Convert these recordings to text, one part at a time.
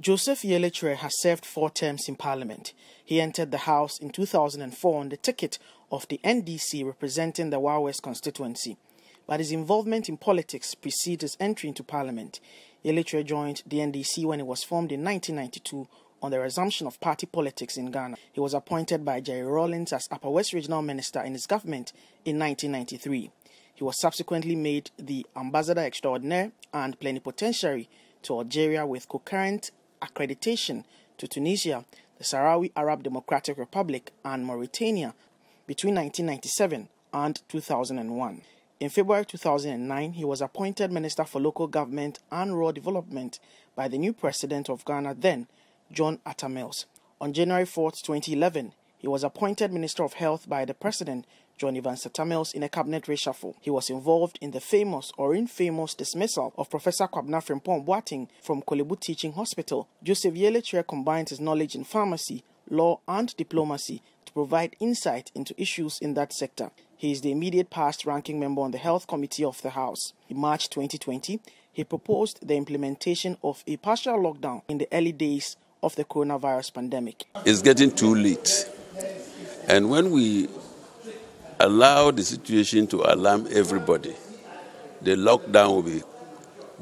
Joseph Yileh Chireh has served four terms in Parliament. He entered the House in 2004 on the ticket of the NDC representing the Wa West constituency. But his involvement in politics precedes his entry into Parliament. Yileh Chireh joined the NDC when it was formed in 1992 on the resumption of party politics in Ghana. He was appointed by Jerry Rawlings as Upper West Regional Minister in his government in 1993. He was subsequently made the Ambassador Extraordinaire and Plenipotentiary to Algeria with concurrent accreditation to Tunisia, the Sahrawi Arab Democratic Republic, and Mauritania between 1997 and 2001. In February 2009, he was appointed Minister for Local Government and Rural Development by the new President of Ghana then, John Atta Mills. On January 4, 2011, he was appointed Minister of Health by the President, John Evans Atta Mills, in a cabinet reshuffle. He was involved in the famous or infamous dismissal of Professor Kwabena Frimpong Boateng from Korle Teaching Hospital. Joseph Yileh Chireh combines his knowledge in pharmacy, law, and diplomacy to provide insight into issues in that sector. He is the immediate past ranking member on the Health Committee of the House. In March 2020, he proposed the implementation of a partial lockdown in the early days of the coronavirus pandemic. It's getting too late. And when we allow the situation to alarm everybody, the lockdown will be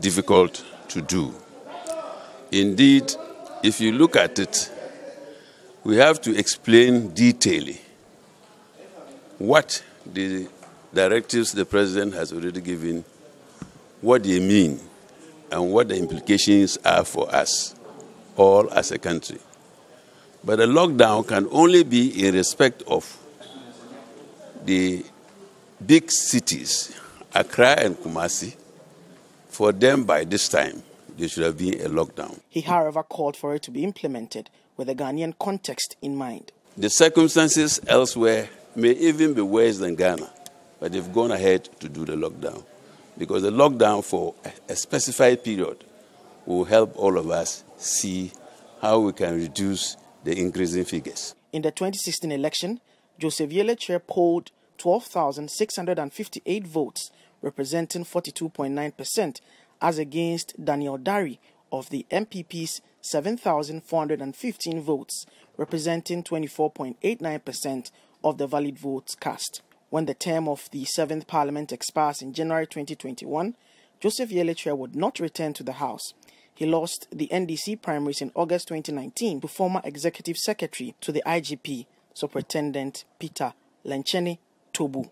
difficult to do. Indeed, if you look at it, we have to explain detailedly what the directives the president has already given, what they mean, and what the implications are for us all as a country. But a lockdown can only be in respect of the big cities, Accra and Kumasi. For them, by this time, there should have been a lockdown. He, however, called for it to be implemented with the Ghanaian context in mind. The circumstances elsewhere may even be worse than Ghana, but they've gone ahead to do the lockdown because the lockdown for a specified period will help all of us see how we can reduce the increasing figures. In the 2016 election, Joseph Yileh Chireh polled 12,658 votes, representing 42.9%, as against Daniel Dari of the NPP's 7,415 votes, representing 24.89% of the valid votes cast. When the term of the 7th Parliament expires in January 2021, Joseph Yileh Chireh would not return to the House. He lost the NDC primaries in August 2019 to former Executive Secretary to the IGP, Superintendent Peter Lanchene Toobu.